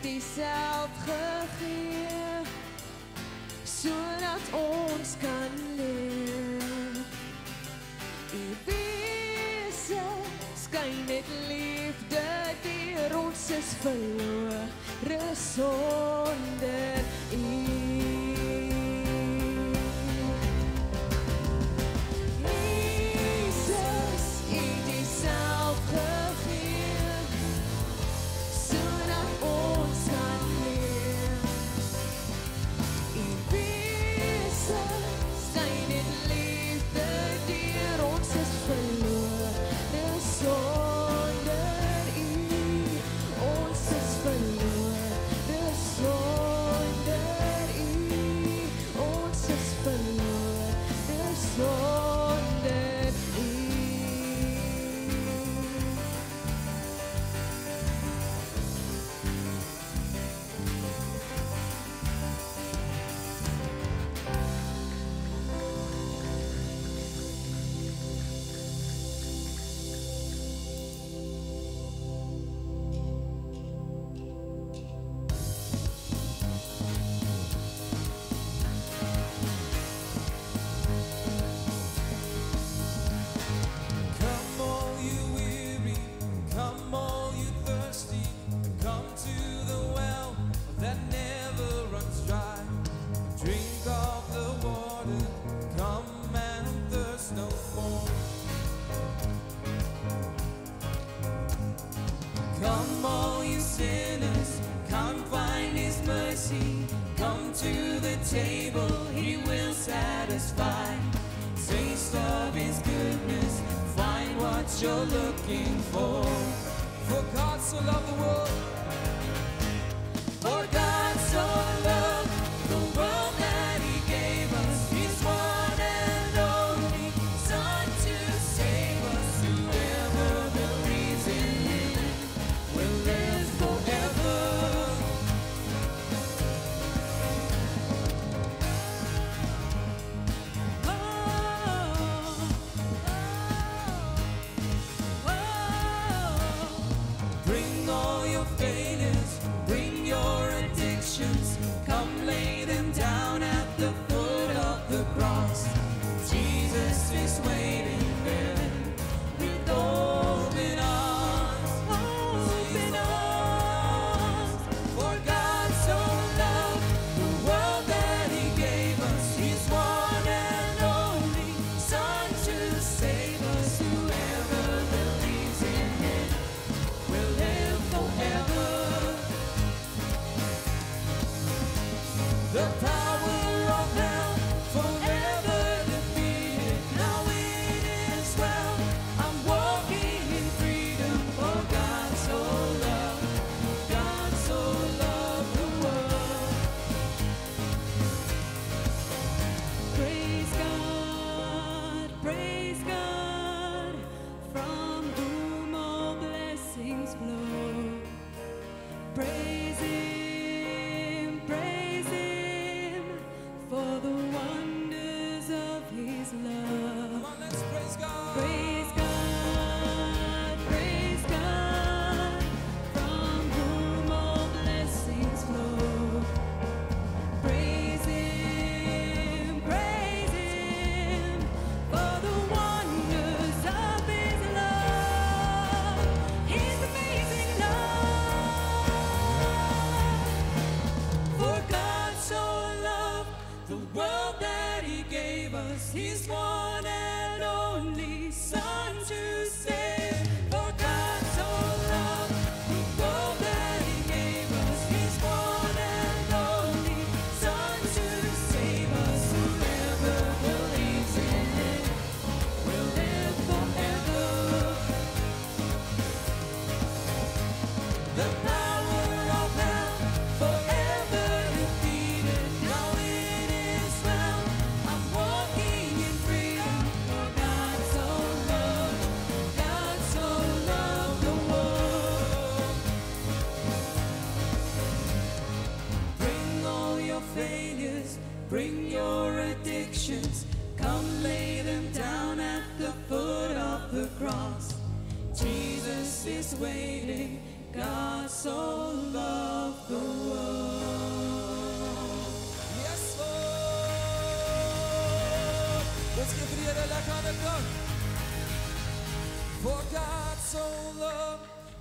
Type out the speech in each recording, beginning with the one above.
het U self gegee sodat ons kan leef. U wese skyn met liefde deur ons is verlore sonde.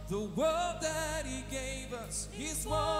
The world that He gave us His one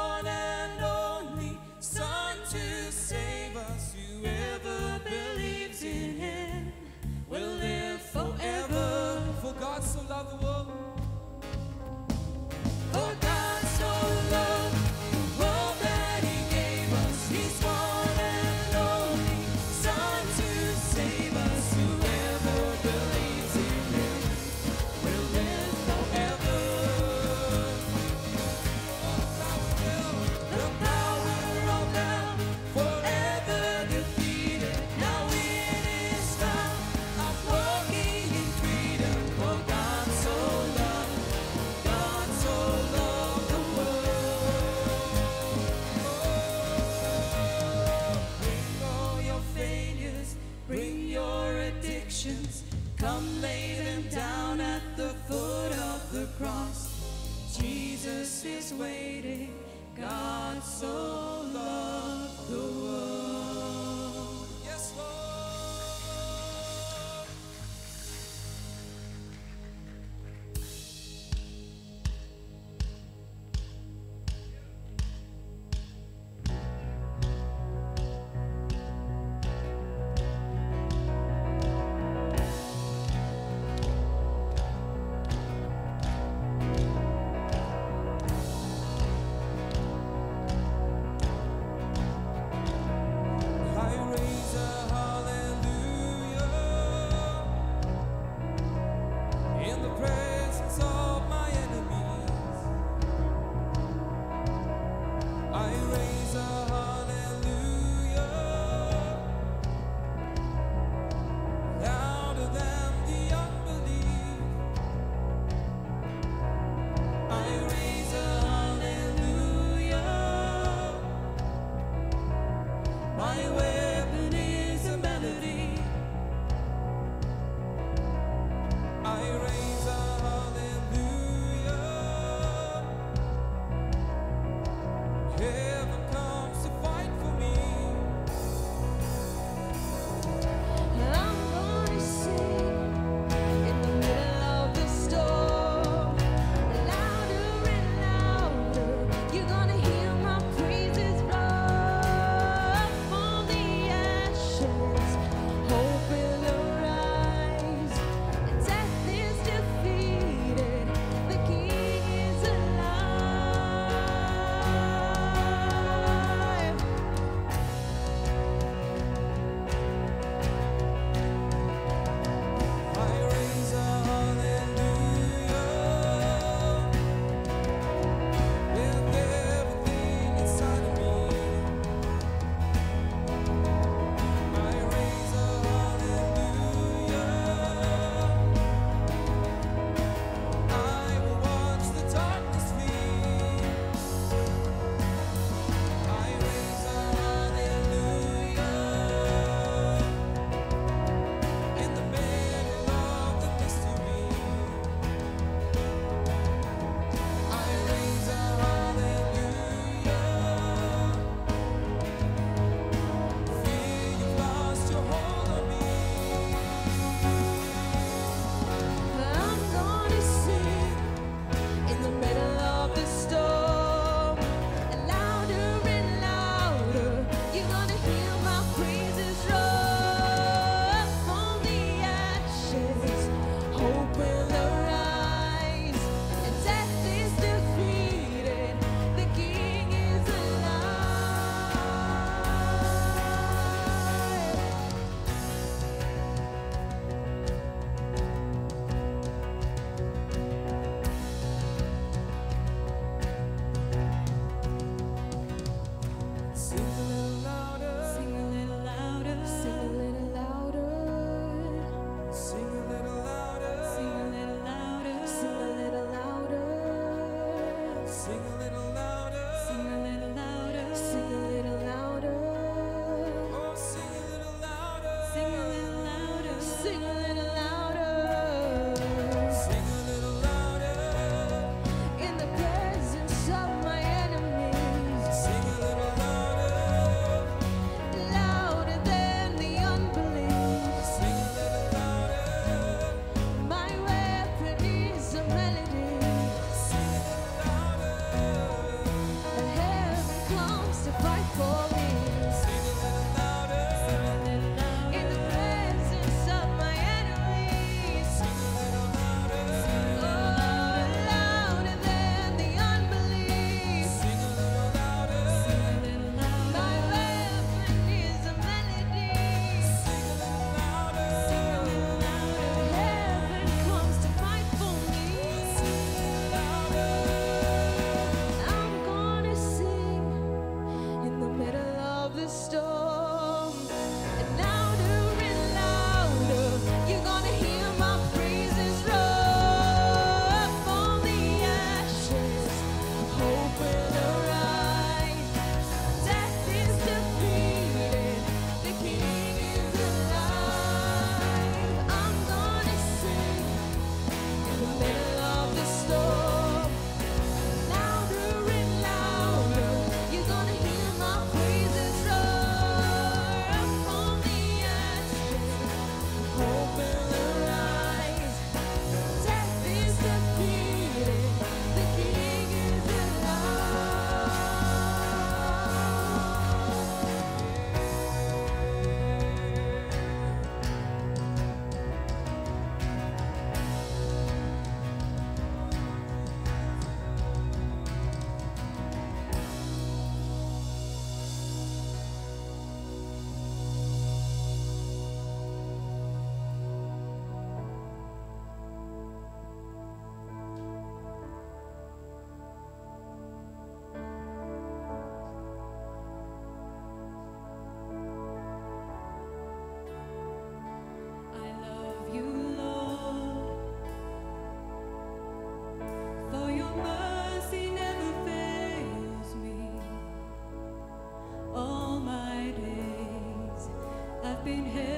been here.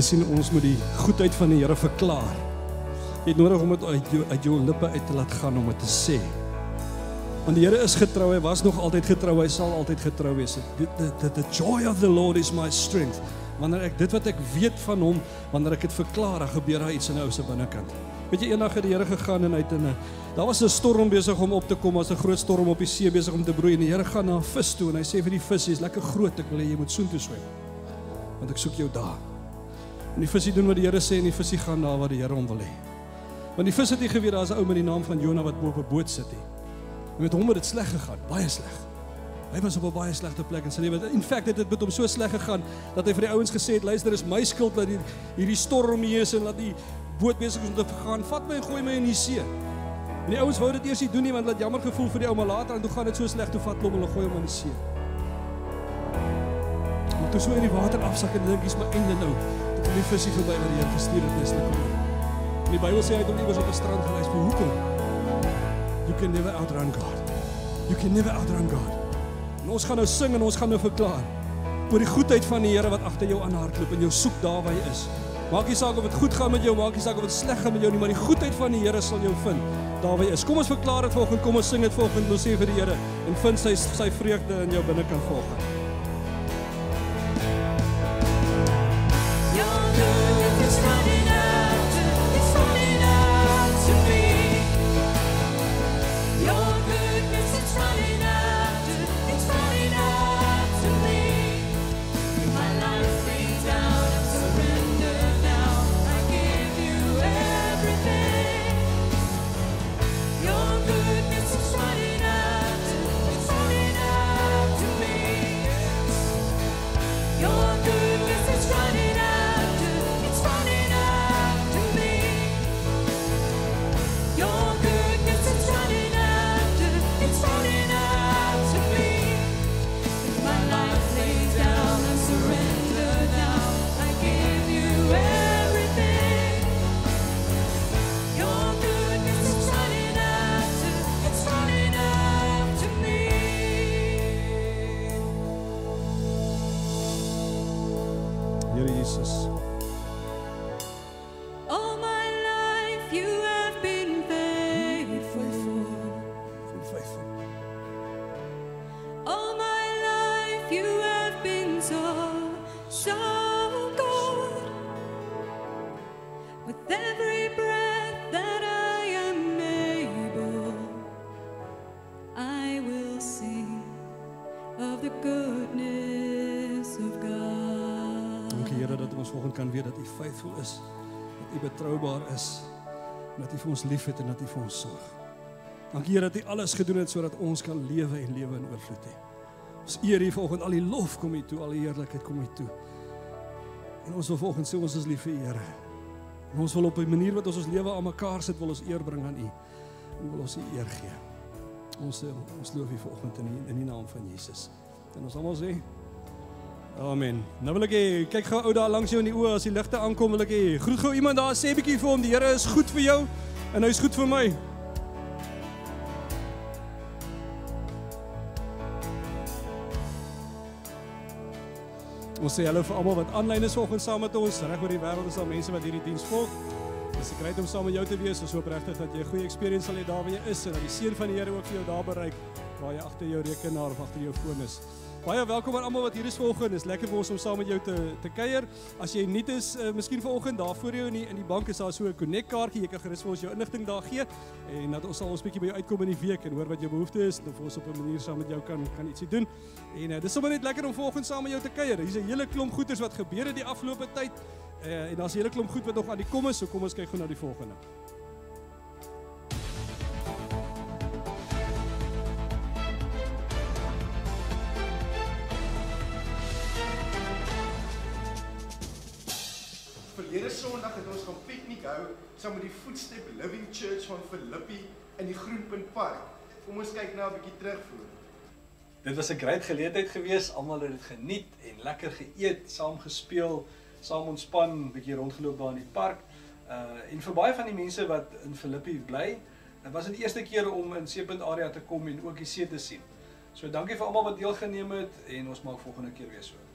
Jy sien ons moet die goedheid van die Here verklaar. Jy het nodig om dit uit jou uit jou lippe uit te laat gaan om dit te sê. Want die Here is getrou, hy was nog altyd getrou, hy sal altyd getrou wees. The, the, the, joy of the Lord is my strength. Wanneer ek dit wat ek weet van hom, wanneer ek dit verklaar, dan gebeur daar iets in 'n ou se binnekant. Weet jy eendag het die Here gegaan en hy het in 'n daar was 'n storm besig om op te kom, was 'n groot storm op die see besig om te broei en die Here gaan na 'n vis toe en hy sê vir die vis, "Jy's lekker groot, ek wil hê jy moet soontoe swem." Want ek soek jou daar. En die visie doen wat die Here sê en die visie gaan daar waar die Here hom wil hê. Want die vis het nie geweet daar's 'n ou met die naam van Jonah wat bo op 'n boot sit nie. En met hom het dit sleg gegaan, baie sleg. Hy was op 'n baie slegte plek in sy lewe. In feite het dit met hom so sleg gegaan dat hy vir die ouens gesê het: "Luister, is my skuld dat hier hierdie storm hier is en dat die boot besig is om te vergaan. Vat my en gooi my in die see." En die ouens wou dit eers nie doen nie want hulle het jammer gevoel vir die ou maar later en toe gaan dit so sleg toe vat hulle hom en gooi hom in die see. Maar toe so in die water afsak en dink jy's maar einde nou. Kom die visie verby wat die Here gestuur het is lekker. En die Bybel sê hy het hom iewers op 'n strand gelys. Maar hoekom? You can never outrun God. You can never outrun God. En ons gaan nou sing en ons gaan nou verklaar oor die goedheid van die Here wat agter jou aanhardloop en jou soek daar waar jy is. Maak nie saak of dit goed gaan met jou, maak nie saak of dit sleg gaan met jou nie, maar die goedheid van die Here sal jou vind daar waar jy is. Kom ons verklaar dit volgens, kom ons sing dit volgens, ons sê vir die Here en vind sy sy vreugde in jou binnekant volgens. Dat U faithful is, dat U betroubaar is, en dat U vir ons liefhet en dat U vir ons sorg. Dankie Here dat U alles gedoen het sodat ons kan lewe en lewe in oorvloed hê. Ons eer U vanoggend, al die lof kom U toe, al die heerlikheid kom U toe. En ons wil vanoggend sê ons is lief vir U Here. En ons wil op 'n manier wat ons ons lewe aan mekaar sit, wil ons eer bring aan U. En wil ons U eer gee. Ons ons loof U vanoggend in die, in die naam van Jesus. En ons almal sê Amen. Nou wil ek hê kyk gou ou daar langs jou in die oë as die ligte aankom wil ek hê groet gou iemand daar sê 'n bietjie vir hom die Here is goed vir jou en hy's goed vir my. Ons sê hallo vir almal wat aanlyn is vanoggend saam met ons. Reg oor die wêreld is daar mense wat hierdie diens volg. Dis ek grait om saam met jou te wees. Ons hoop regtig dat jy 'n goeie experience sal hê daar waar jy is en dat die seën van die Here ook vir jou daar bereik waar jy agter jou rekenaar of agter jou foon is. Baie welkom aan almal wat hier is vanoggend. Dis lekker vir ons om saam met jou te te kuier. As jy nuut is, uh, miskien vanoggend daar voor jou in die in die bank is daar so 'n connect kaartjie. Jy kan gerus vir ons jou inligting daar gee en dat ons sal ons bietjie by jou uitkom in die week en hoor wat jou behoefte is en of ons op 'n manier saam met jou kan kan ietsie doen. En uh, dis sommer net lekker om vanoggend saam met jou te kuier. Hier's 'n hele klomp goeders wat gebeur het die afgelope tyd. Uh, en daar's 'n hele klomp goed wat nog aan die kom is, so kom ons kyk gou na die volgende. Verlede Sondag het ons gaan piknik hou saam met die Footstep Living Church van Filippi in die Groenpunt Park. Kom ons kyk nou 'n bietjie terugvoer. Dit was 'n great geleentheid geweest. Almal het dit geniet en lekker geëet, saam gespeel, saam ontspan, bietjie rondgeloop daar in die park. Uh en vir baie van die mense wat in Filippi bly, dit was die eerste keer om in Seepunt area te kom en ook die see te sien. So dankie vir almal wat deelgeneem het en ons maak volgende keer weer so.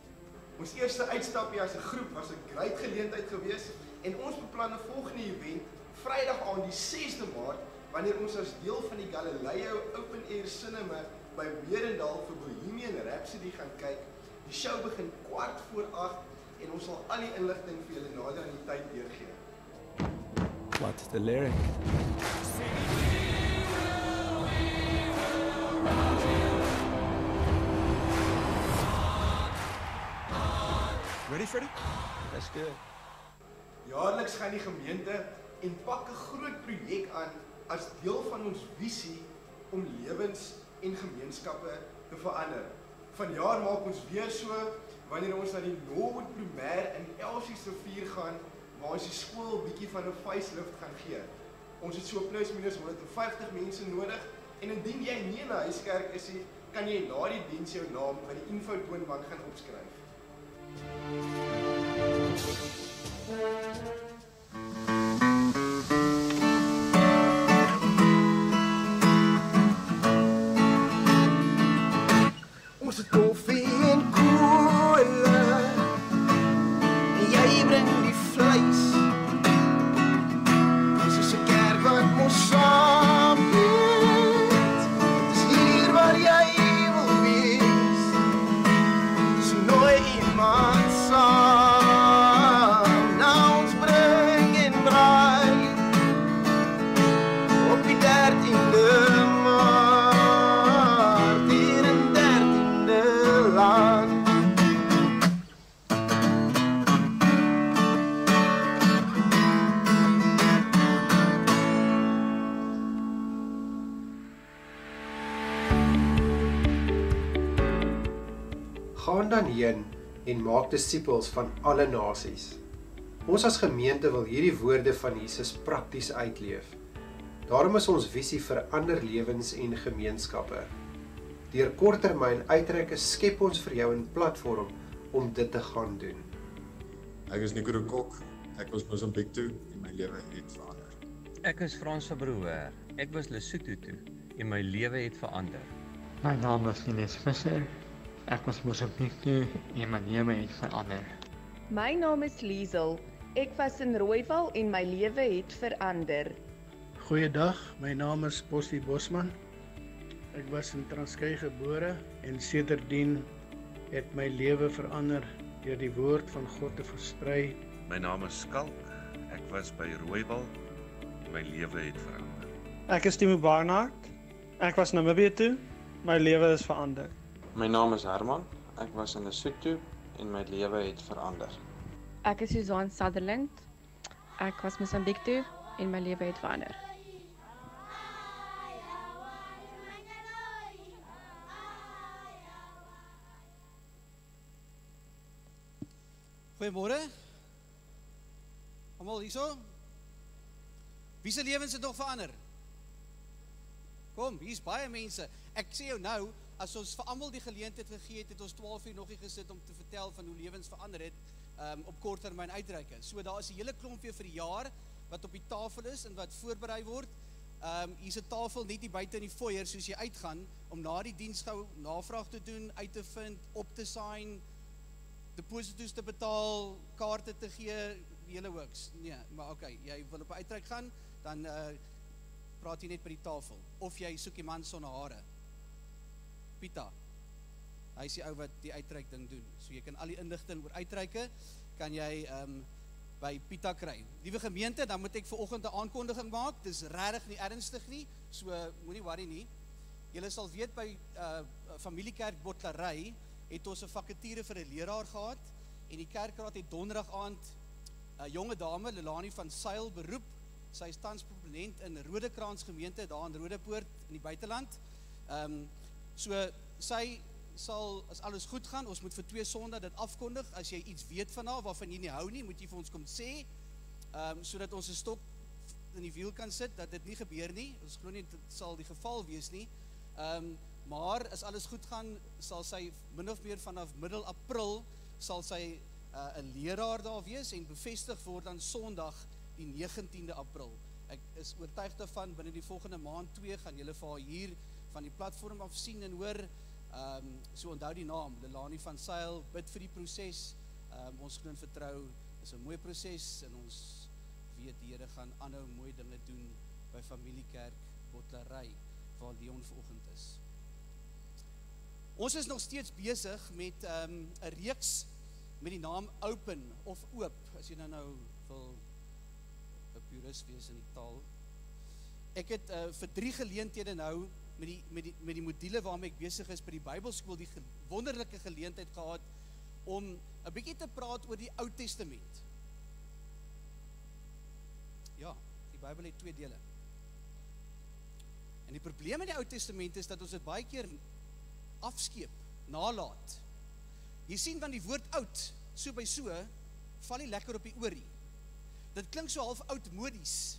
Ons eerste uitstapie as 'n groep was 'n great geleentheid geweest en ons beplan 'n volgende event Vrydag aan die 6de Maart wanneer ons as deel van die Galileo Open Air Cinema by Berendal vir Bohemian Rhapsody gaan kyk. Die show begin kwart voor 8 en ons sal al die inligting vir julle nader aan die tyd deurgee. What's the lyric? Ready, Freddie? Let's do it. Jaarliks gaan die gemeente en pak 'n groot projek aan as deel van ons visie om lewens en gemeenskappe te verander. Vanjaar maak ons weer so wanneer ons na die Norwood Primêr in Elsie se rivier gaan waar ons die skool bietjie van 'n facelift gaan gee. Ons het so plus minus 150 mense nodig en indien jy nie in 'n huiskerk is nie, kan jy na die diens jou naam by die info toonbank gaan opskryf. Ons het koffie en maak disippels van alle nasies. Ons as gemeente wil hierdie woorde van Jesus prakties uitleef. Daarom is ons visie vir ander lewens en gemeenskappe. Deur korttermyn uitreike skep ons vir jou 'n platform om dit te gaan doen. Ek is Nico de Kok. Ek was Mosambiek toe en my lewe het verander. Ek is Frans van Brouwer. Ek was Lesotho toe en my lewe het verander. My naam is Niels Visser. Ek was Mosambiek toe en my lewe het verander. My naam is Liesel. Ek was in Rooiwal en my lewe het verander. Goeiedag, my naam is Bossie Bosman. Ek was in Transkei gebore en sedertdien het my lewe verander deur die woord van God te versprei. My naam is Skalk. Ek was by Rooiwal. My lewe het verander. Ek is Timo Barnard. Ek was Namibië toe. My lewe is verander. My naam is Herman. Ek was in Lesotho en my lewe het verander. Ek is Susan Sutherland. Ek was Mosambiek toe en my lewe het verander. Goeiemôre. Almal hierso? Wie se lewens het nog verander? Kom, hier's baie mense. Ek sê jou nou, as ons vir almal die geleentheid gegee het, het ons 12 uur nog nie gesit om te vertel van hoe lewens verander het um, op korttermyn uitreike. So daar is 'n hele klomp weer vir die jaar wat op die tafel is en wat voorberei word. Ehm um, hier's 'n tafel net hier buite in die foyer soos jy uitgaan om na die diens gou navraag te doen, uit te vind, op te sign, deposito's te betaal, kaarte te gee, hele hoeks. Nee, maar okay, jy wil op 'n uitreik gaan, dan uh praat jy net by die tafel of jy soek die man sonder hare. Pita. Hy is die ou wat die uitreik ding doen. So jy kan al die inligting oor uitreike kan jy ehm um, by Pita kry. Liewe gemeente, dan moet ek vir oggend 'n aankondiging maak. Dis regtig nie ernstig nie. So moenie worry nie. Julle sal weet by uh Familiekerk Botlery het ons 'n vakature vir 'n leraar gehad en die kerkraad het donderdag aand 'n jonge dame Lelani van Sail beroep. Sy is tans proponent in Rodekraans gemeente daar in Rodepoort in die buiteland. Ehm um, so sy sal as alles goed gaan, ons moet vir twee Sondae dit afkondig. As jy iets weet van haar waarvan jy nie hou nie, moet jy vir ons kom sê. Ehm um, sodat ons 'n stok in die wiel kan sit dat dit nie gebeur nie. Ons glo nie dit sal die geval wees nie. Ehm um, maar as alles goed gaan, sal sy min of meer vanaf middel April sal sy 'n uh, leraar daar wees en bevestig word dan Sondag die 19de April. Ek is oortuig daarvan binne die volgende maand 2 gaan julle vir haar hier van die platform af sien en hoor Ehm um, so onthou die naam, Lelani van Sail, bid vir die proses. Ehm um, ons glo en vertrou, dis 'n mooi proses en ons weet die Here gaan aanhou mooi dinge doen by Familiekerk Botlery waar Leon vanoggend is. Ons is nog steeds besig met ehm, 'n um, reeks met die naam Open of Oop, as jy nou nou wil 'n purist wees in die taal. Ek het uh, vir 3 geleenthede nou met die met die met die module waarmee ek besig is by die Bybelskool die wonderlike geleentheid gehad om 'n bietjie te praat oor die Ou Testament. Ja, die Bybel het twee dele. En die probleem in die Ou Testament is dat ons dit baie keer afskeep, nalat. Jy sien van die woord oud, so by so, val nie lekker op die oorie. Dit klink so half oudmodies.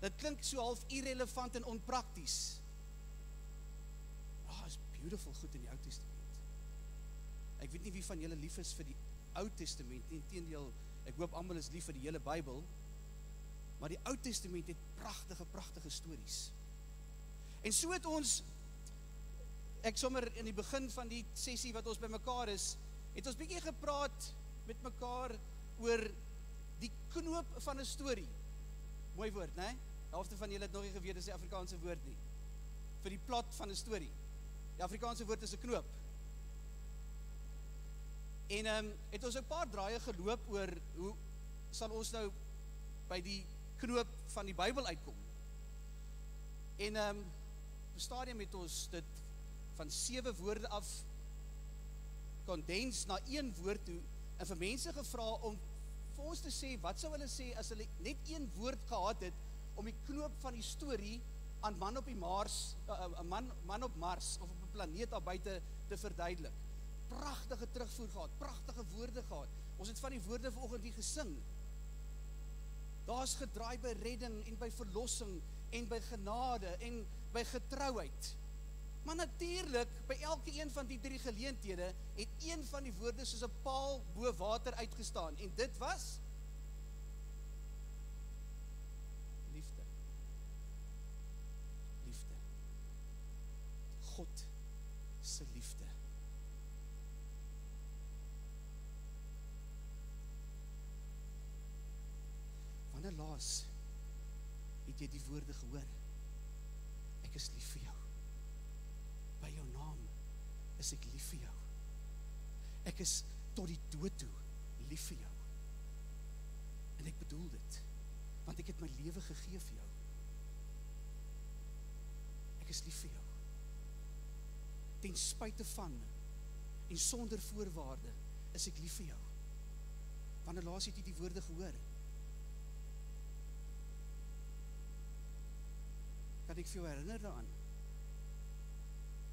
Dit klink so half irrelevant en onprakties. Ah, oh, is beautiful goed in die Ou Testament. Ek weet nie wie van julle lief is vir die Ou Testament nie. Inteendeel, ek hoop almal is lief vir die hele Bybel. Maar die Ou Testament het pragtige, pragtige stories. En so het ons ek sommer in die begin van die sessie wat ons bymekaar is, het ons bietjie gepraat met mekaar oor die knoop van 'n storie. Mooi woord, né? Halfte van julle het nog nie geweet dis die Afrikaanse woord nie. Vir die plot van 'n storie. Die Afrikaanse woord is 'n knoop. En ehm um, het ons 'n paar draaie geloop oor hoe sal ons nou by die knoop van die Bybel uitkom. En ehm um, op 'n stadium het ons dit van sewe woorde af kondens na een woord toe en vir mense gevra om vir ons te sê wat sou hulle sê as hulle net een woord gehad het om die knoop van die storie aan man op die Mars 'n uh, uh, man man op Mars of op 'n planeet daar buite te verduidelik. Pragtige terugvoer gehad, pragtige woorde gehad. Ons het van die woorde vanoggend hier gesing. Daar's gedraai by redding en by verlossing en by genade en by getrouheid. Maar natuurlik, by elke een van die drie geleenthede het een van die woorde soos 'n paal bo water uitgestaan en dit was liefde. Liefde. God se liefde. Wanneer laas het jy die woorde gehoor? Ek is lief vir jou by jou naam is ek lief vir jou. Ek is tot die dood toe lief vir jou. En ek bedoel dit want ek het my lewe gegee vir jou. Ek is lief vir jou. Ten spyte van en sonder voorwaarde is ek lief vir jou. Wanneer laas het jy die woorde gehoor? Kan ek vir jou herinner daaraan?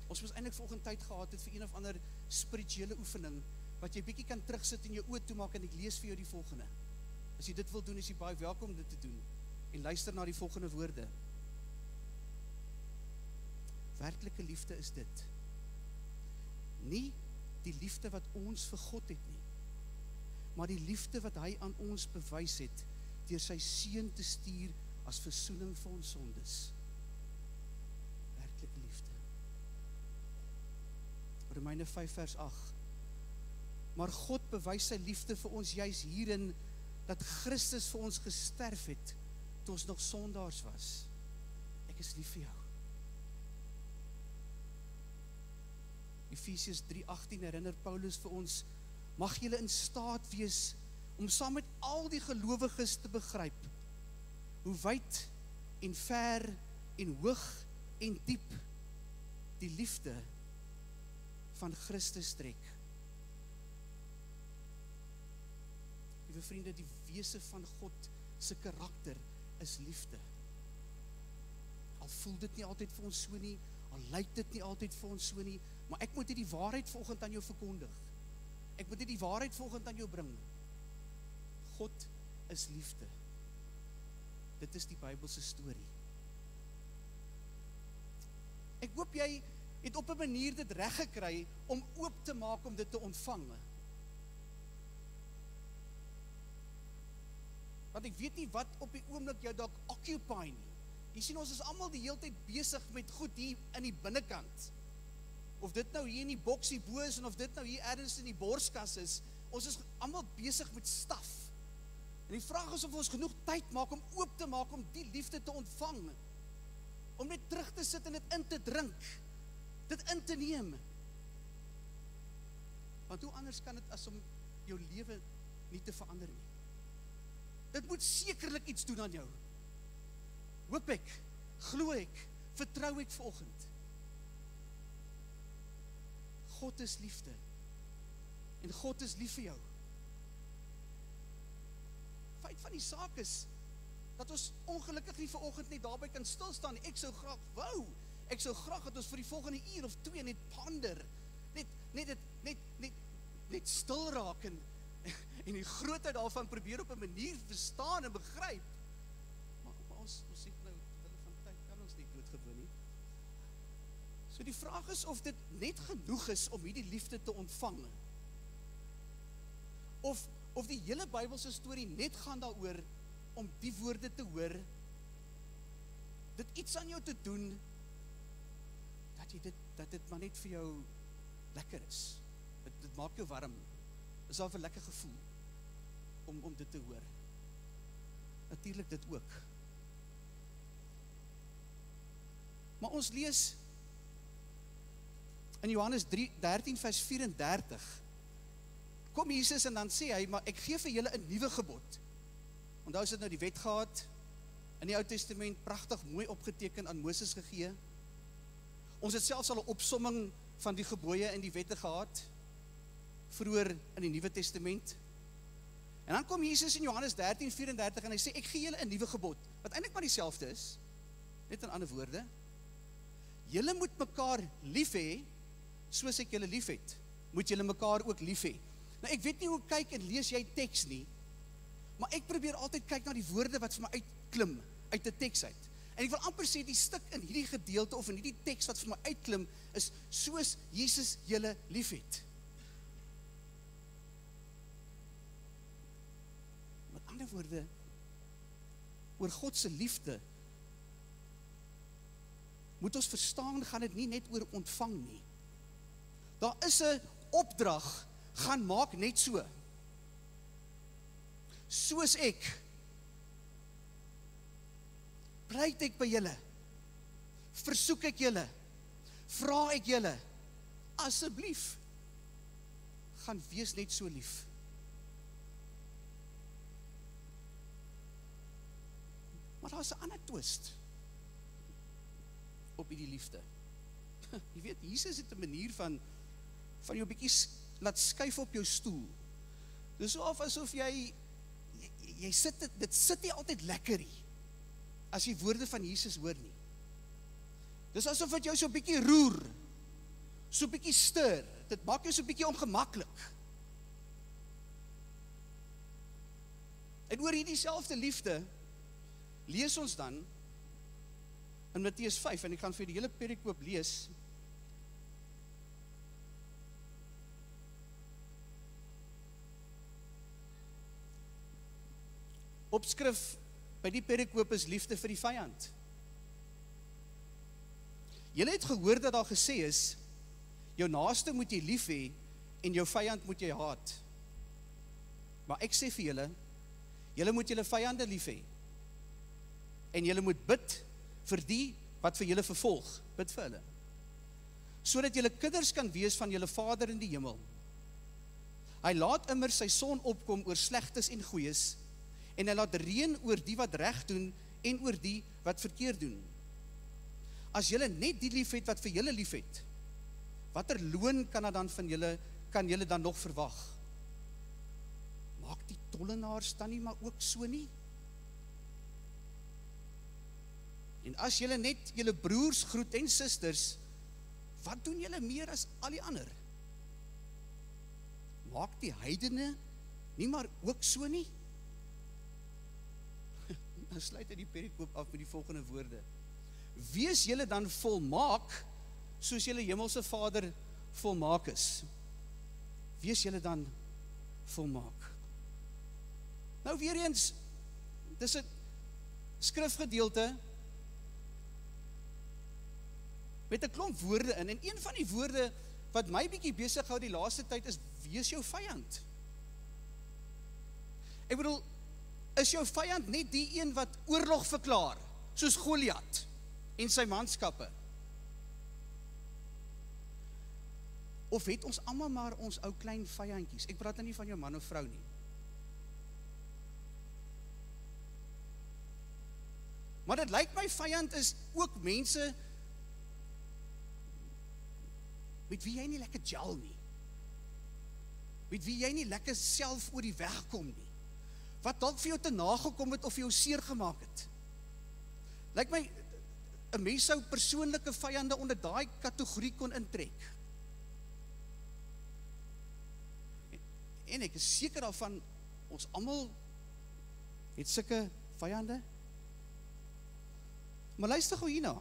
Ons moes eintlik volgende tyd gehad het vir een of ander spirituele oefening wat jy bietjie kan terugsit en jou oë toemaak en ek lees vir jou die volgende. As jy dit wil doen, is jy baie welkom om dit te doen. En luister na die volgende woorde. Werklike liefde is dit. Nie die liefde wat ons vir God het nie, maar die liefde wat hy aan ons bewys het deur sy seun te stuur as verzoening vir ons sondes. Werklike liefde. Romeine 5 vers 8. Maar God bewys sy liefde vir ons juis hierin dat Christus vir ons gesterf het toe ons nog sondaars was. Ek is lief vir jou. Efesiërs 3:18 herinner Paulus vir ons mag julle in staat wees om saam met al die gelowiges te begryp hoe wyd en ver en hoog en diep die liefde van Christus trek. Liewe vriende, die wese van God se karakter is liefde. Al voel dit nie altyd vir ons so nie, al lyk dit nie altyd vir ons so nie, maar ek moet hierdie waarheid vanoggend aan jou verkondig. Ek moet hierdie waarheid vanoggend aan jou bring. God is liefde. Dit is die Bybelse storie. Ek hoop jy het op 'n manier dit reg gekry om oop te maak om dit te ontvang. Want ek weet nie wat op die oomblik jou dalk occupy nie. Jy sien ons is almal die hele tyd besig met goed hier in die binnekant. of dit nou hier in die boksie bo is en of dit nou hier ergens in die borskas is, ons is almal besig met staf. En die vraag is of ons genoeg tyd maak om oop te maak om die liefde te ontvang. Om net terug te sit en dit in te drink. Dit in te neem. Want hoe anders kan dit as om jou lewe nie te verander nie? Dit moet sekerlik iets doen aan jou. Hoop ek, glo ek, vertrou ek vanoggend. God is liefde. En God is lief vir jou. Feit van die saak is dat ons ongelukkig nie vanoggend net daarby kan stil staan. Ek sou graag wou. Ek sou graag dat ons vir die volgende uur of 2 net ponder. Net net dit net net net stil raak en en die grootheid daarvan probeer op 'n manier verstaan en begryp. Maar, maar ons ons het nou hulle van tyd kan ons nie doodgewoon nie. So die vraag is of dit net genoeg is om hierdie liefde te ontvang. Of of die hele Bybelse storie net gaan daaroor om die woorde te hoor dit iets aan jou te doen dat jy dit dat dit maar net vir jou lekker is. Dit dit maak jou warm. Is al 'n lekker gevoel om om dit te hoor. Natuurlik dit ook. Maar ons lees in Johannes 3 13 vers 34 kom Jesus en dan sê hy maar ek gee vir julle 'n nuwe gebod. Onthou as dit nou die wet gehad in die Ou Testament pragtig mooi opgeteken aan Moses gegee. Ons het selfs al 'n opsomming van die gebooie in die wette gehad vroeër in die Nuwe Testament. En dan kom Jesus in Johannes 13:34 en hy sê ek gee julle 'n nuwe gebod wat eintlik maar dieselfde is. Net in ander woorde. Julle moet mekaar lief hê soos ek julle liefhet. Moet julle mekaar ook lief hê. Nou ek weet nie hoe kyk en lees jy teks nie. Maar ek probeer altyd kyk na die woorde wat vir my uitklim uit 'n teks uit. En ek wil amper sê die stuk in hierdie gedeelte of in hierdie teks wat vir my uitklim is soos Jesus julle liefhet. Met ander woorde oor God se liefde moet ons verstaan gaan dit nie net oor ontvang nie. Daar is 'n opdrag gaan maak net so. Soos ek pleit ek by julle. Versoek ek julle. Vra ek julle asseblief gaan wees net so lief. Maar daar's 'n ander twist op hierdie liefde. Jy weet, Jesus het 'n manier van van jou bietjie laat skuif op jou stoel. Dis so of asof jy jy, jy sit dit dit sit nie altyd lekker nie. As jy woorde van Jesus hoor nie. Dis asof dit jou so 'n bietjie roer. So 'n bietjie stir. Dit maak jou so 'n bietjie ongemaklik. En oor hierdie selfde liefde lees ons dan in Matteus 5 en ek gaan vir die hele perikoop lees. Opskrif by die perikoop is liefde vir die vyand. Julle het gehoor dat daar gesê is jou naaste moet jy lief hê en jou vyand moet jy haat. Maar ek sê vir julle, julle moet julle vyande lief hê. En julle moet bid vir die wat vir julle vervolg. Bid vir hulle. Sodat julle kinders kan wees van julle Vader in die hemel. Hy laat immer sy son opkom oor slegtes en goeies en hy laat reën oor die wat reg doen en oor die wat verkeerd doen. As julle net die liefhet wat vir julle liefhet, watter loon kan dan van julle kan julle dan nog verwag? Maak die tollenaars dan nie maar ook so nie? En as julle net julle broers groet en susters, wat doen julle meer as al die ander? Maak die heidene nie maar ook so nie? Dan sluit hy die perikoop af met die volgende woorde: Wees julle dan volmaak soos julle hemelse Vader volmaak is. Wees julle dan volmaak. Nou weer eens dis 'n skrifgedeelte met 'n klomp woorde in en een van die woorde wat my bietjie besig hou die laaste tyd is wees jou vyand. Ek bedoel is jou vyand net die een wat oorlog verklaar soos Goliat en sy manskappe? Of het ons almal maar ons ou klein vyandjies? Ek praat nou nie van jou man of vrou nie. Maar dit lyk my vyand is ook mense met wie jy nie lekker gel nie. Met wie jy nie lekker self oor die weg kom nie. Wat dalk vir jou te nagekom het of jou seer gemaak het. Lyk my 'n mens sou persoonlike vyande onder daai kategorie kon intrek. En ek is seker daarvan ons almal het sulke vyande. Maar luister gou hierna.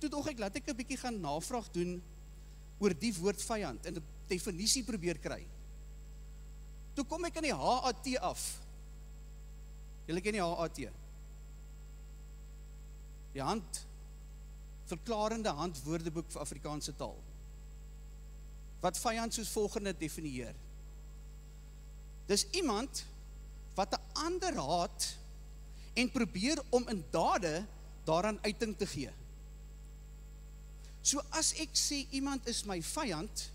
Toe dog ek laat ek 'n bietjie gaan navraag doen oor die woord vyand en 'n definisie probeer kry. Toe kom ek aan die HAT af. Julle ken die HAT. Die hand verklarende handwoordeboek vir Afrikaanse taal. Wat vyand soos volgende definieer. Dis iemand wat 'n ander haat en probeer om in dade daaraan uiting te gee. So as ek sê iemand is my vyand,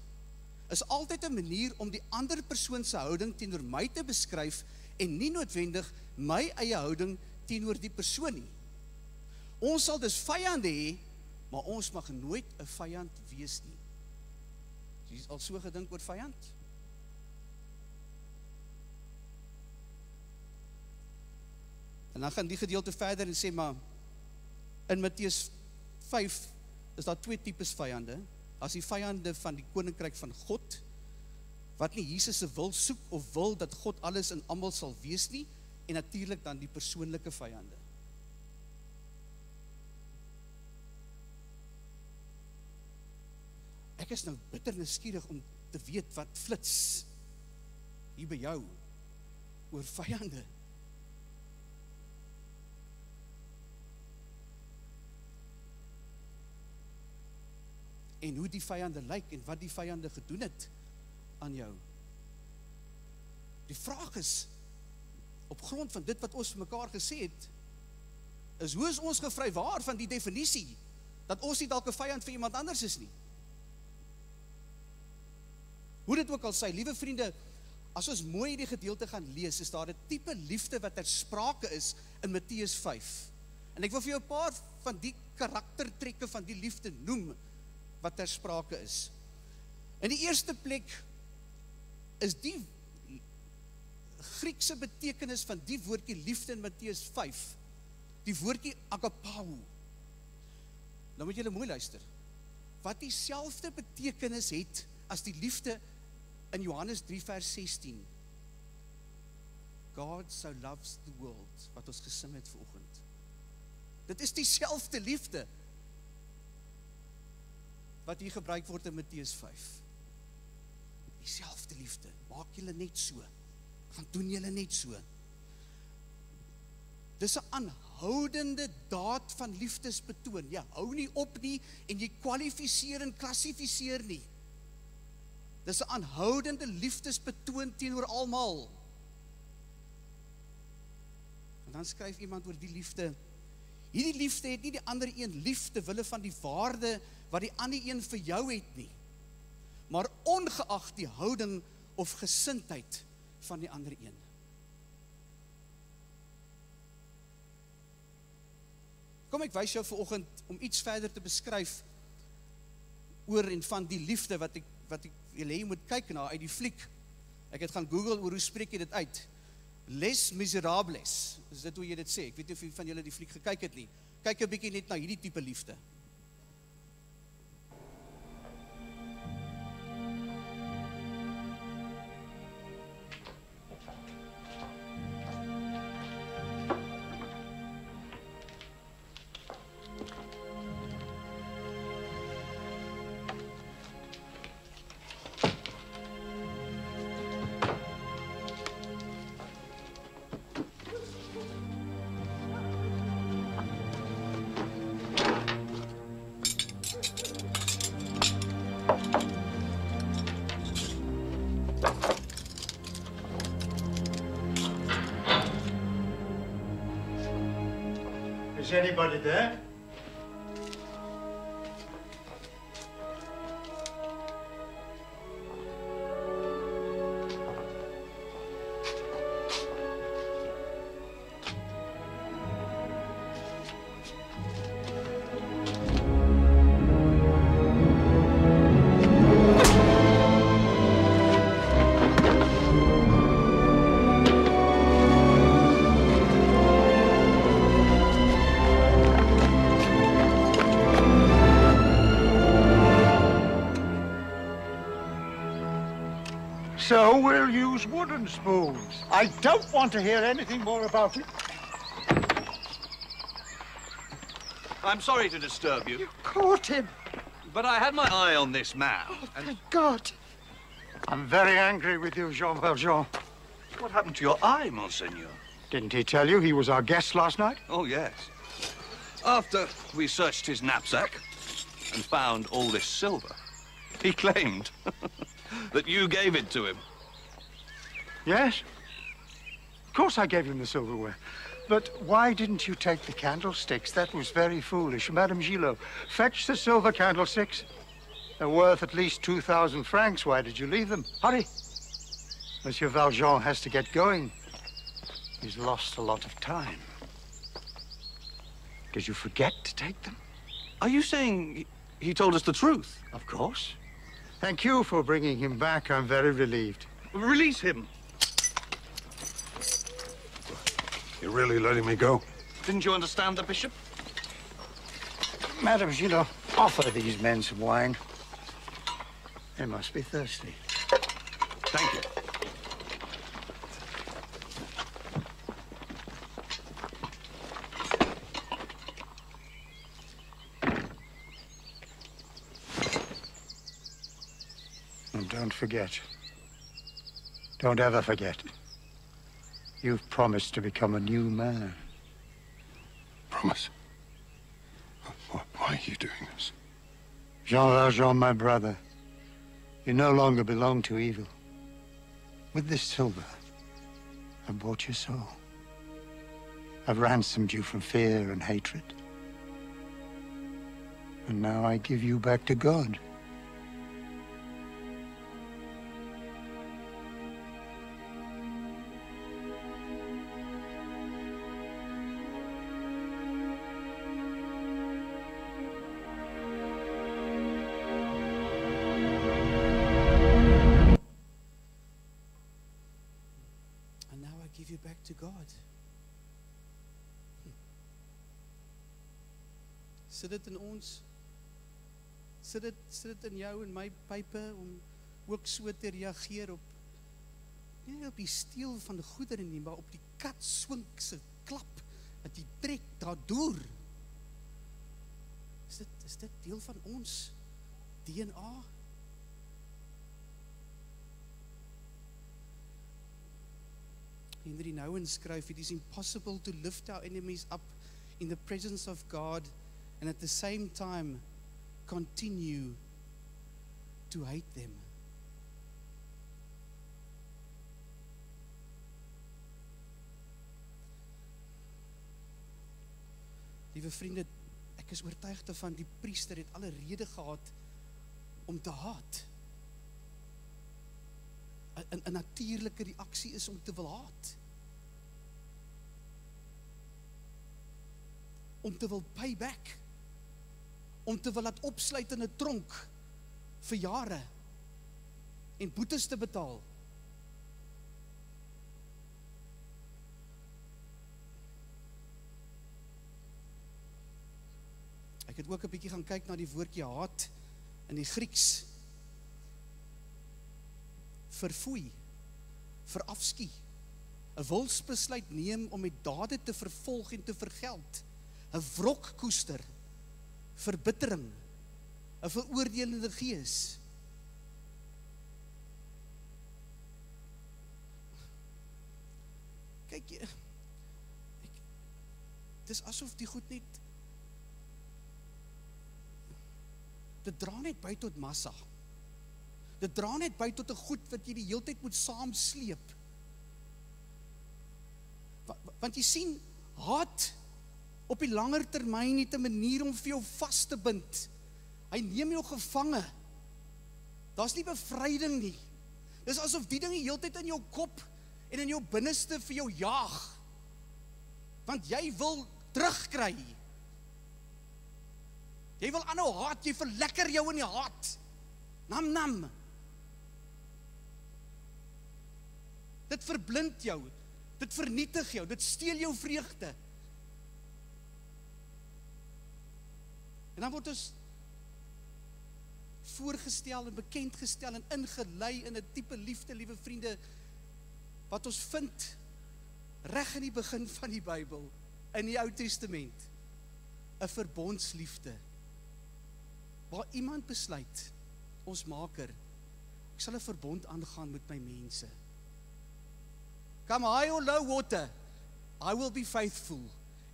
is altyd 'n manier om die ander persoon se houding teenoor my te beskryf en nie noodwendig my eie houding teenoor die persoon nie. Ons sal dus vyande hê, maar ons mag nooit 'n vyand wees nie. Jy is al so gedink oor vyand? En dan gaan die gedeelte verder en sê maar in Matteus 5 is daar twee tipes vyande. As die vyande van die koninkryk van God wat nie Jesus se wil soek of wil dat God alles in almal sal wees nie en natuurlik dan die persoonlike vyande. Ek is nou bitter nuuskierig om te weet wat flits hier by jou oor vyande. En hoe die vyande lyk en wat die vyande gedoen het aan jou. Die vraag is op grond van dit wat ons vir mekaar gesê het is hoe is ons gevrywaar van die definisie dat ons nie dalk 'n vyand vir iemand anders is nie. Hoe dit ook al sy, liewe vriende, as ons mooi hierdie gedeelte gaan lees, is daar 'n tipe liefde wat ter sprake is in Matteus 5. En ek wil vir jou 'n paar van die karaktertrekke van die liefde noem wat ter sprake is. In die eerste plek is die Griekse betekenis van die woordjie liefde in Matteus 5, die woordjie agapao. Nou moet julle mooi luister. Wat dieselfde betekenis het as die liefde in Johannes 3 vers 16. God so loves the world wat ons gesing het vanoggend. Dit is dieselfde liefde wat hier gebruik word in Matteus 5. Dieselfde liefde. Maak julle net so. Gaan doen julle net so. Dis 'n aanhoudende daad van liefdesbetoon. Jy hou nie op nie en jy kwalifiseer en klassifiseer nie. Dis 'n aanhoudende liefdesbetoon teenoor almal. En dan skryf iemand oor die liefde. Hierdie liefde het nie die ander een liefde wille van die waarde wat die ander een vir jou het nie. Maar ongeag die houding of gesindheid van die ander een. Kom ek wys jou vanoggend om iets verder te beskryf oor en van die liefde wat ek wat ek wil hê jy moet kyk na uit die fliek. Ek het gaan Google oor hoe spreek jy dit uit? Les Miserables. Is dit hoe jy dit sê? Ek weet nie of van julle die fliek gekyk het nie. Kyk 'n bietjie net na hierdie tipe liefde. Anybody there? Spoons. I don't want to hear anything more about it. I'm sorry to disturb you. You caught him. But I had my eye on this man. Oh, and Thank God. I'm very angry with you, Jean Valjean. what happened to your eye, Monseigneur? Didn't he tell you he was our guest last night? Oh, yes. After we searched his knapsack and found all this silver, he claimed that you gave it to him. Yes. Of course I gave him the silverware. But why didn't you take the candlesticks? That was very foolish. Madame Gillot, fetch the silver candlesticks. They're worth at least 2,000 francs. Why did you leave them? Hurry. Monsieur Valjean has to get going. He's lost a lot of time. Did you forget to take them? Are you saying he- he told us the truth? Of course. Thank you for bringing him back. I'm very relieved. Release him. You're really letting me go? Didn't you understand the bishop? Madame Gillot, offer these men some wine. They must be thirsty. Thank you. And don't forget. Don't ever forget. You've promised to become a new man. Promise. Why, why are you doing this? Jean Valjean, my brother, you no longer belong to evil. With this silver, I've bought your soul. I've ransomed you from fear and hatred. And now I give you back to God. In jou en my pype om ook so te reageer op nie net op die steel van goedere nie, maar op die kat swink se klap wat jy trek daardeur. Is dit is dit deel van ons DNA? Henry Nouwen skryf it is impossible to lift our enemies up in the presence of God and at the same time continue to hate them. Liewe vriende, ek is oortuig daarvan die priester het alle rede gehad om te haat. 'n 'n natuurlike reaksie is om te wil haat. Om te wil pay back. Om te wil laat opsluit in 'n tronk vir jare en boetes te betaal. Ek het ook 'n bietjie gaan kyk na die woordjie haat in die Grieks verfoei, verafskie. 'n Wilsbesluit neem om met dade te vervolg en te vergeld. 'n Wrok koester, verbittering, 'n veroordelende gees. Kyk jy dis asof die goed net dit dra net by tot massa. Dit dra net by tot 'n goed wat jy die heeltyd moet saamsleep. Wa- wa- Want jy sien, haat op die langer termyn nie 'n manier om vir jou vas te bind. Hy neem jou gevange. Daar's nie bevryding nie. Dis asof die ding die hele tyd in jou kop en in jou binneste vir jou jaag. Want jy wil terugkry. Jy wil aanhou haat, jy verlekker jou in die haat. Nam nam. Dit verblind jou. Dit vernietig jou. Dit steel jou vreugde. En dan word ons voorgestel en bekend gestel en ingelei in 'n tipe liefde, liewe vriende, wat ons vind reg in die begin van die Bybel in die Ou Testament. 'n Verbondsliefde. Waar iemand besluit, ons Maker, ek sal 'n verbond aangaan met my mense. Come high or low water, I will be faithful.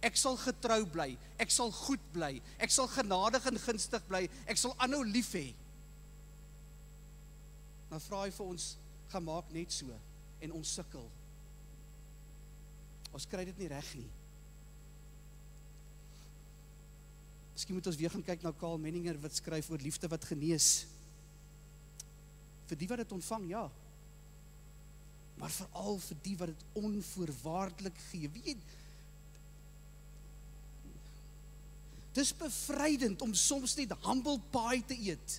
Ek sal getrou bly. Ek sal goed bly. Ek sal genadig en gunstig bly. Ek sal aanhou lief hê. Dan vra hy vir ons, gemaak net so en ons sukkel. Ons kry dit nie reg nie. Miskien moet ons weer gaan kyk na Karl Menninger wat skryf oor liefde wat genees. Vir die wat dit ontvang, ja. Maar veral vir die wat dit onvoorwaardelik gee. Weet jy, Dis bevrydend om soms net humble pie te eet.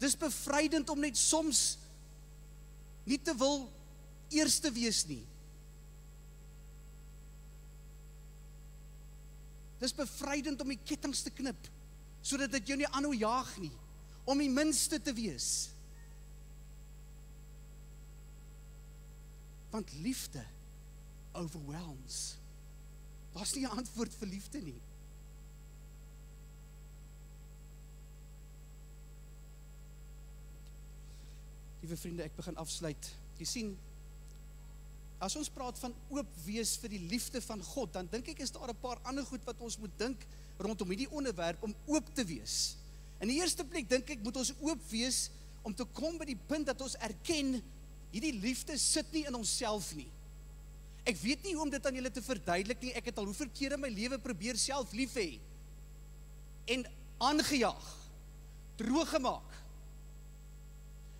Dis bevrydend om net soms nie te wil eerste wees nie. Dis bevrydend om die kettinge te knip sodat dit jou nie aanhou jaag nie om die minste te wees. Want liefde overwhelms. Daar's nie 'n antwoord vir liefde nie. Liewe vriende, ek begin afsluit. Jy sien As ons praat van oop wees vir die liefde van God, dan dink ek is daar 'n paar ander goed wat ons moet dink rondom hierdie onderwerp om oop te wees. In die eerste plek dink ek moet ons oop wees om te kom by die punt dat ons erken hierdie liefde sit nie in onsself nie. Ek weet nie hoe om dit aan julle te verduidelik nie. Ek het al hoeveel kere in my lewe probeer self lief hê en aangejaag, droog gemaak.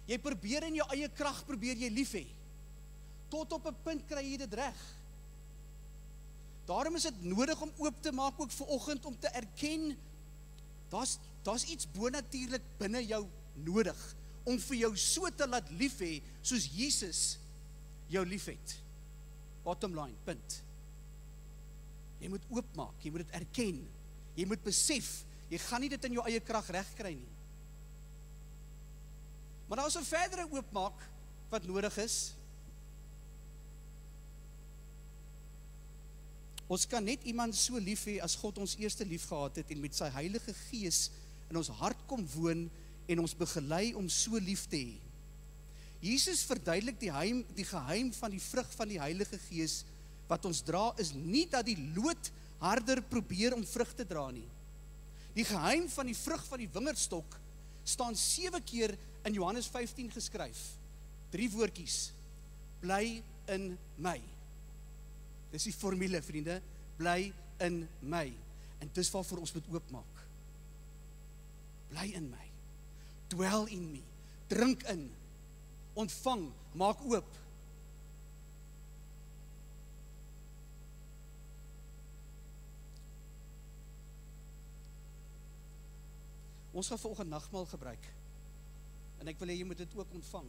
Jy probeer in jou eie krag probeer jy lief hê. Tot op 'n punt kry jy dit reg. Daarom is dit nodig om oop te maak ook vir oggend om te erken daar's daar's iets bonatuurlik binne jou nodig om vir jou so te laat lief hê soos Jesus jou liefhet. Bottom line, punt. Jy moet oopmaak, jy moet dit erken. Jy moet besef, jy gaan nie dit in jou eie krag regkry nie. Maar daar's 'n verdere oopmaak wat nodig is. Ons kan net iemand so lief hê as God ons eerste lief gehad het en met sy Heilige Gees in ons hart kom woon en ons begelei om so lief te hê. Jesus verduidelik die geheim die geheim van die vrug van die Heilige Gees wat ons dra is nie dat die lood harder probeer om vrug te dra nie. Die geheim van die vrug van die wingerdstok staan 7 keer in Johannes 15 geskryf. Drie woordjies. Bly in my. Dis die formule, vriende, bly in my. En dis waarvoor ons moet oopmaak. Bly in my. Dwell in me. Drink in. Ontvang, maak oop. Ons gaan vanoggend nagmaal gebruik. En ek wil hê jy moet dit ook ontvang.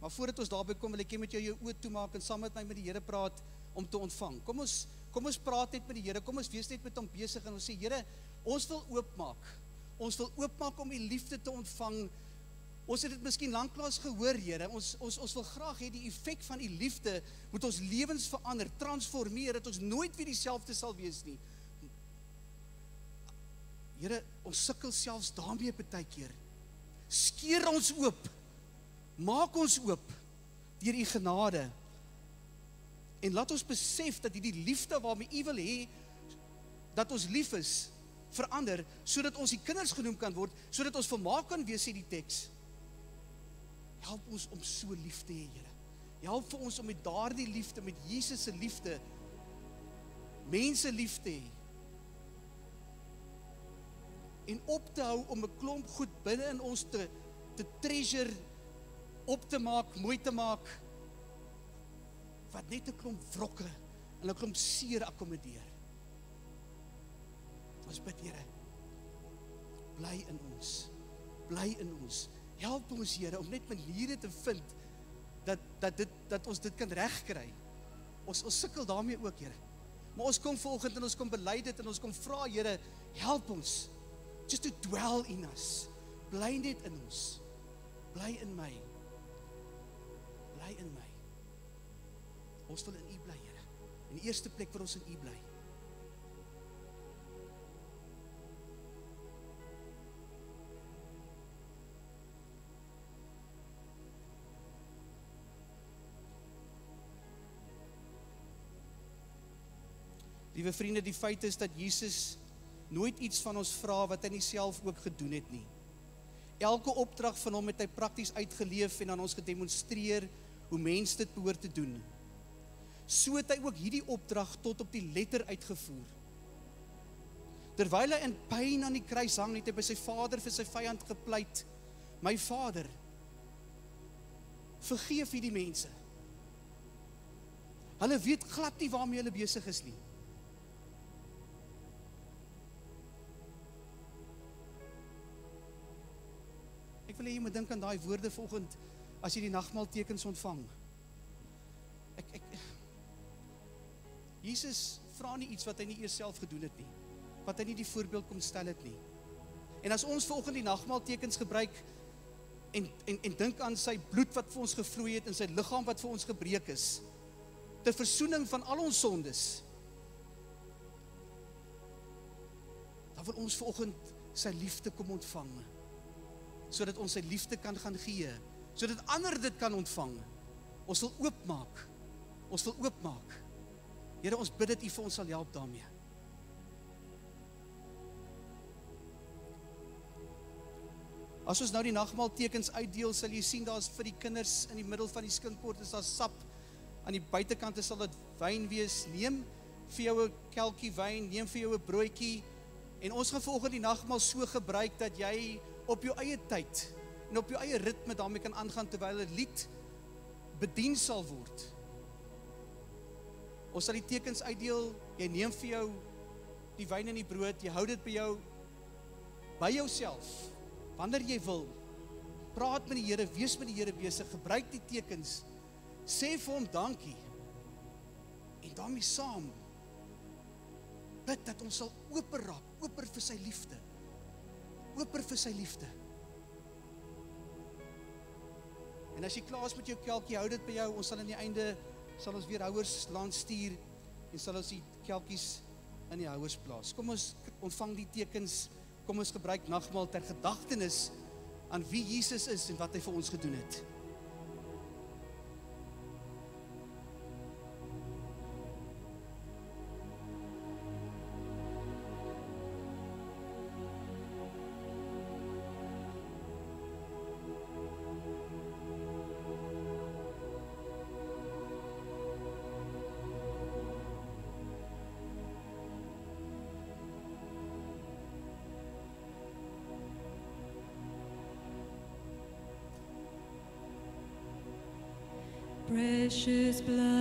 Maar voordat ons daarby kom, wil ek net met jou jou oë toemaak en saam met my met die Here praat om te ontvang. Kom ons kom ons praat net met die Here. Kom ons wees net met hom besig en ons sê Here, ons wil oopmaak. Ons wil oopmaak om u liefde te ontvang. Ons het dit miskien lanklaas gehoor, Here. Ons ons ons wil graag hê die effek van u liefde moet ons lewens verander, transformeer dat ons nooit weer dieselfde sal wees nie. Here, ons sukkel selfs daarmee baie keer. Skeer ons oop. Maak ons oop deur u genade. En laat ons besef dat hierdie liefde waarmee u wil hê dat ons lief is, verander sodat ons die kinders genoem kan word, sodat ons vermaak kan wees sê die teks. Help ons om so lief te hê, Here. Help vir ons om met daardie liefde, met Jesus se liefde mense lief te hê. En op te hou om 'n klomp goed binne in ons te te treasure op te maak, mooi te maak wat net 'n klomp wrokke en 'n klomp seer akkommodeer. Ons bid Here, bly in ons. Bly in ons. Help ons Here om net maniere te vind dat dat dit dat ons dit kan regkry. Ons ons sukkel daarmee ook, Here. Maar ons kom volgende en ons kom bely dit en ons kom vra Here, help ons. Just to dwell in us. Bly net in ons. Bly in my. Bly in my. Ons wil in U bly, Here. In die eerste plek waar ons in U bly. Liewe vriende, die feit is dat Jesus nooit iets van ons vra wat hy nie self ook gedoen het nie. Elke opdrag van hom het hy prakties uitgeleef en aan ons gedemonstreer hoe mense dit behoort te doen. So het hy ook hierdie opdrag tot op die letter uitgevoer. Terwyl hy in pyn aan die kruis hang, het hy by sy Vader vir sy vyand gepleit: "My Vader, vergeef hierdie mense. Hulle weet glad nie waarmee hulle besig is nie." Wil hê jy moet dink aan daai woorde vanoggend as jy die nagmaal tekens ontvang. Ek ek Jesus vra nie iets wat hy nie eers self gedoen het nie. Wat hy nie die voorbeeld kom stel het nie. En as ons vanoggend die nagmaal tekens gebruik en en en dink aan sy bloed wat vir ons gevloei het en sy liggaam wat vir ons gebreek is ter verzoening van al ons sondes. Dan wil ons vanoggend sy liefde kom ontvang sodat ons sy liefde kan gaan gee, sodat ander dit kan ontvang. Ons wil oopmaak. Ons wil oopmaak. Here, ons bid dat U vir ons sal help daarmee. As ons nou die nagmaal tekens uitdeel, sal jy sien daar's vir die kinders in die middel van die skinkbord is daar sap. Aan die buitekante sal dit wyn wees. Neem vir jou 'n kelkie wyn, neem vir jou 'n broodjie en ons gaan volgende die nagmaal so gebruik dat jy op jou eie tyd en op jou eie ritme daarmee kan aangaan terwyl 'n lied bedien sal word. Ons sal die tekens uitdeel. Jy neem vir jou die wyn en die brood, jy hou dit by jou by jouself wanneer jy wil. Praat met die Here, wees met die Here besig, gebruik die tekens. Sê vir hom dankie. En daarmee saam bid dat ons sal oop raak, oop vir sy liefde oper vir sy liefde. En as jy klaar is met jou kelkie, hou dit by jou. Ons sal aan die einde sal ons weer houers land stuur en sal ons die kelkies in die houers plaas. Kom ons ontvang die tekens. Kom ons gebruik nagmaal ter gedagtenis aan wie Jesus is en wat hy vir ons gedoen het. Precious blood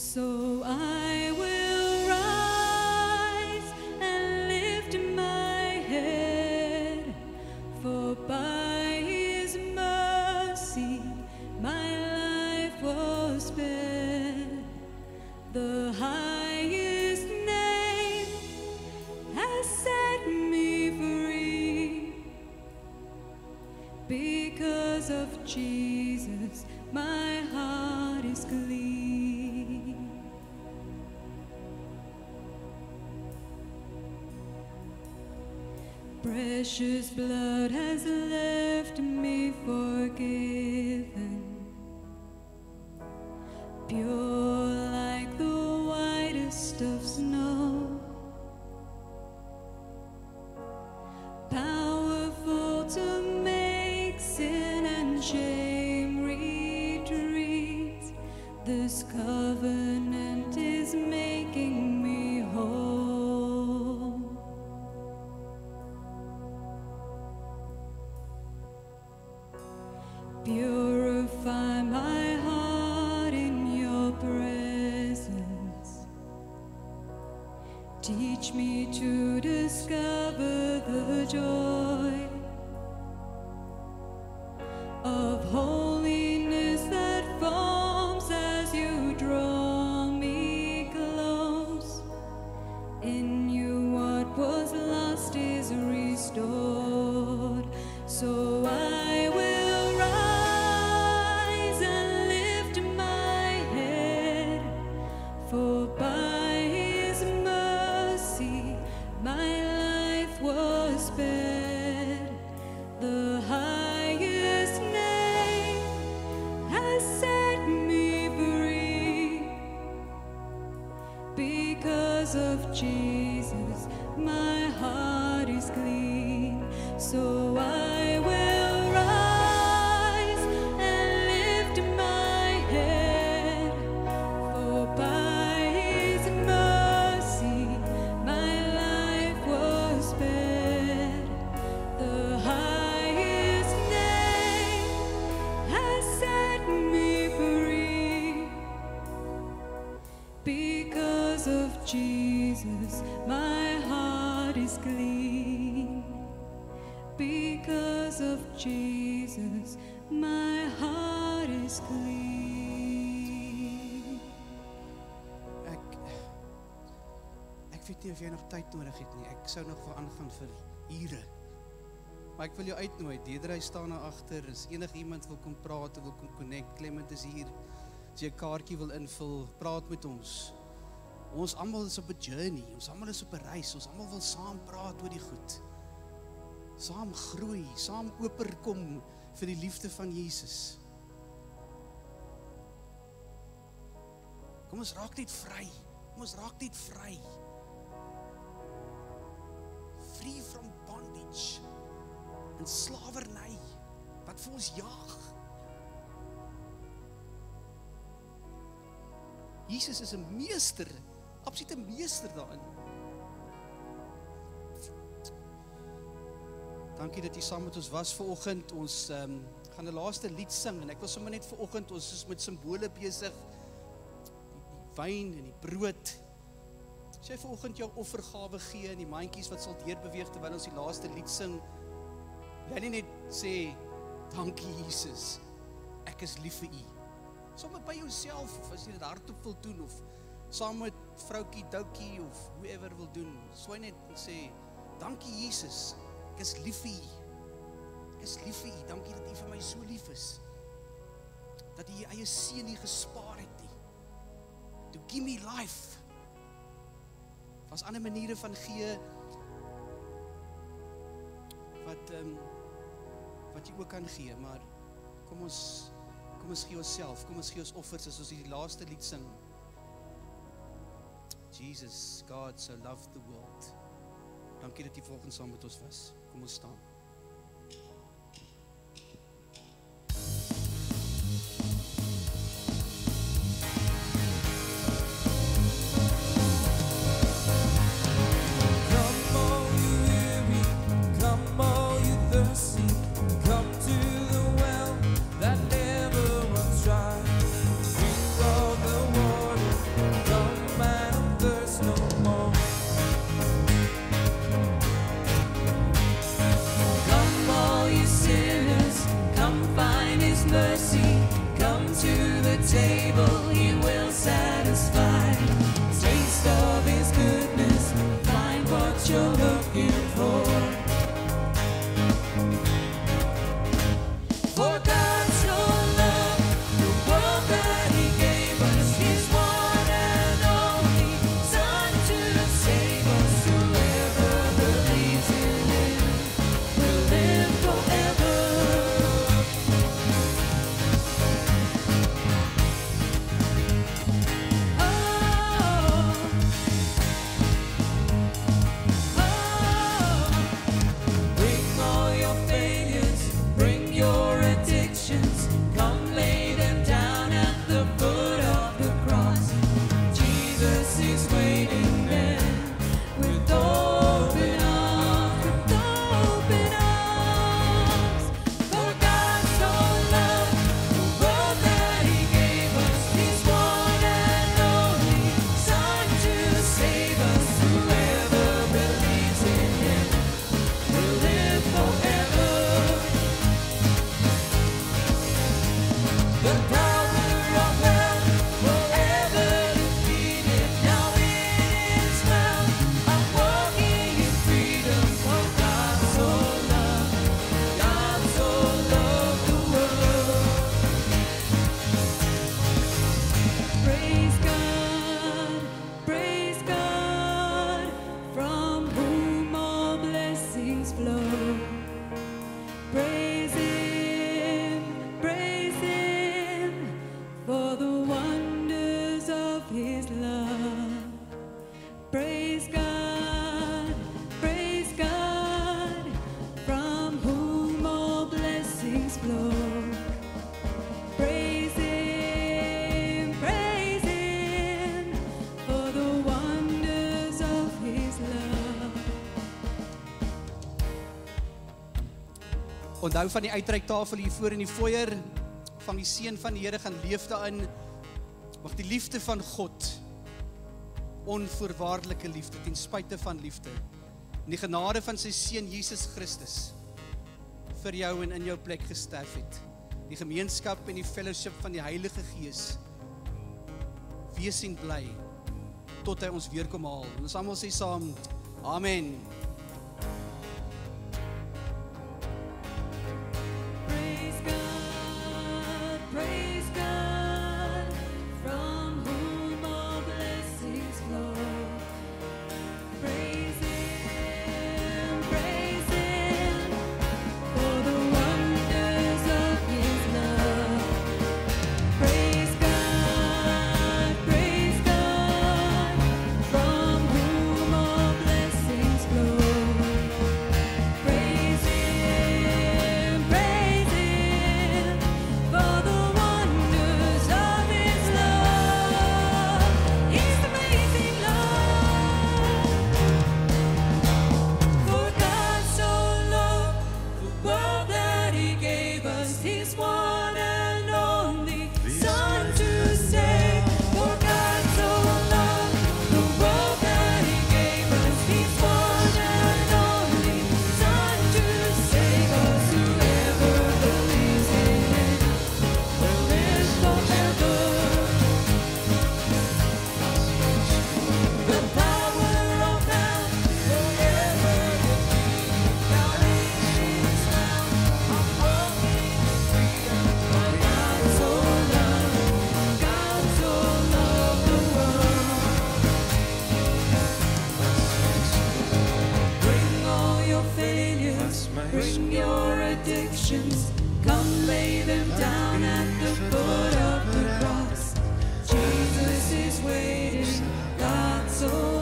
So I Precious blood tyd nodig het nie. Ek sou nog wil aangaan vir ure. Maar ek wil jou uitnooi. Deedrey staan daar agter. As enigiemand wil kom praat of wil kom connect, Clement is hier. As jy 'n kaartjie wil invul, praat met ons. Ons almal is op 'n journey. Ons almal is op 'n reis. Ons almal wil saam praat oor die goed. Saam groei, saam oper kom vir die liefde van Jesus. Kom ons raak net vry. Kom ons raak net vry. Free from bondage en slawerny wat vir ons jaag. Jesus is 'n meester, absolute meester daarin. Dankie dat jy saam met ons was ver oggend. Ons ehm um, gaan 'n laaste lied sing en ek wil sommer net ver oggend ons is met simbole besig. Die, die wyn en die brood. As jy ver oggend jou offergawe gee en die mandjies wat sal deurbeweeg terwyl ons die laaste lied sing. Jy nie net sê dankie Jesus. Ek is lief vir U. Sommige by jouself of as jy dit hardop wil doen of saam met vroutjie Doukie of whoever wil doen. Swy net en sê dankie Jesus. Ek is lief vir U. Ek is lief vir U. Dankie dat U vir my so lief is. Dat U U eie seun nie gespaar het nie. To give me life. Was ander maniere van gee wat ehm um, wat jy ook kan gee, maar kom ons kom ons gee onsself, kom ons gee ons offers as ons hierdie laaste lied sing. Jesus, God so loved the world. Dankie dat jy volgens saam met ons was. Kom ons staan. Onthou van die uitreiktafel hier voor in die foyer van die seën van die Here gaan leef daarin. Mag die liefde van God onvoorwaardelike liefde ten spyte van liefde en die genade van sy seun Jesus Christus vir jou en in jou plek gesterf het. Die gemeenskap en die fellowship van die Heilige Gees wees en bly tot hy ons weer kom haal. En ons almal sê saam amen. waiting, God so